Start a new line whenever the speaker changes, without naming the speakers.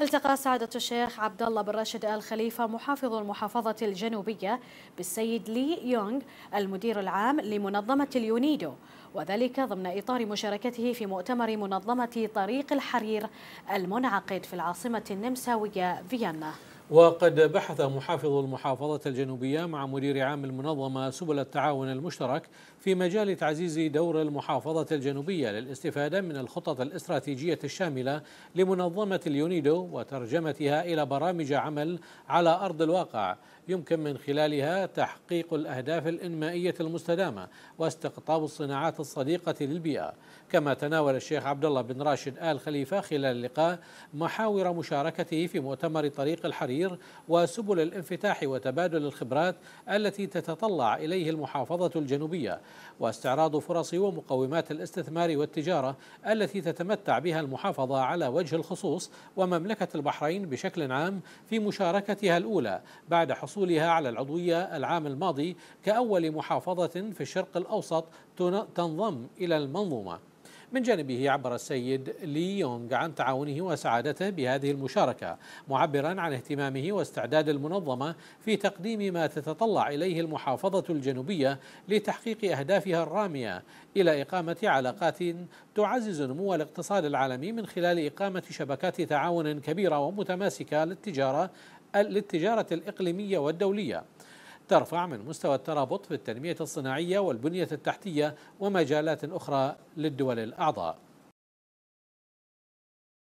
التقى سعادة الشيخ عبد الله بن راشد آل خليفة محافظ المحافظة الجنوبية بالسيد لي يونغ المدير العام لمنظمة اليونيدو وذلك ضمن إطار مشاركته في مؤتمر منظمة طريق الحرير المنعقد في العاصمة النمساوية فيينا.
وقد بحث محافظ المحافظة الجنوبية مع مدير عام المنظمة سبل التعاون المشترك في مجال تعزيز دور المحافظة الجنوبية للاستفادة من الخطط الاستراتيجية الشاملة لمنظمة اليونيدو وترجمتها إلى برامج عمل على أرض الواقع. يمكن من خلالها تحقيق الأهداف الإنمائية المستدامة واستقطاب الصناعات الصديقة للبيئة. كما تناول الشيخ عبد الله بن راشد آل خليفة خلال اللقاء محاور مشاركته في مؤتمر طريق الحرير وسبل الانفتاح وتبادل الخبرات التي تتطلع إليه المحافظة الجنوبية واستعراض فرص ومقومات الاستثمار والتجارة التي تتمتع بها المحافظة على وجه الخصوص ومملكة البحرين بشكل عام في مشاركتها الأولى بعد حصولها على العضوية العام الماضي كأول محافظة في الشرق الأوسط تنضم إلى المنظومة. من جانبه عبر السيد لي يونغ عن تعاونه وسعادته بهذه المشاركة معبرا عن اهتمامه واستعداد المنظمة في تقديم ما تتطلع إليه المحافظة الجنوبية لتحقيق أهدافها الرامية إلى إقامة علاقات تعزز نمو الاقتصاد العالمي من خلال إقامة شبكات تعاون كبيرة ومتماسكة للتجارة للتجارة الإقليمية والدولية. ترفع من مستوى الترابط في التنمية الصناعية والبنية التحتية ومجالات أخرى للدول الأعضاء.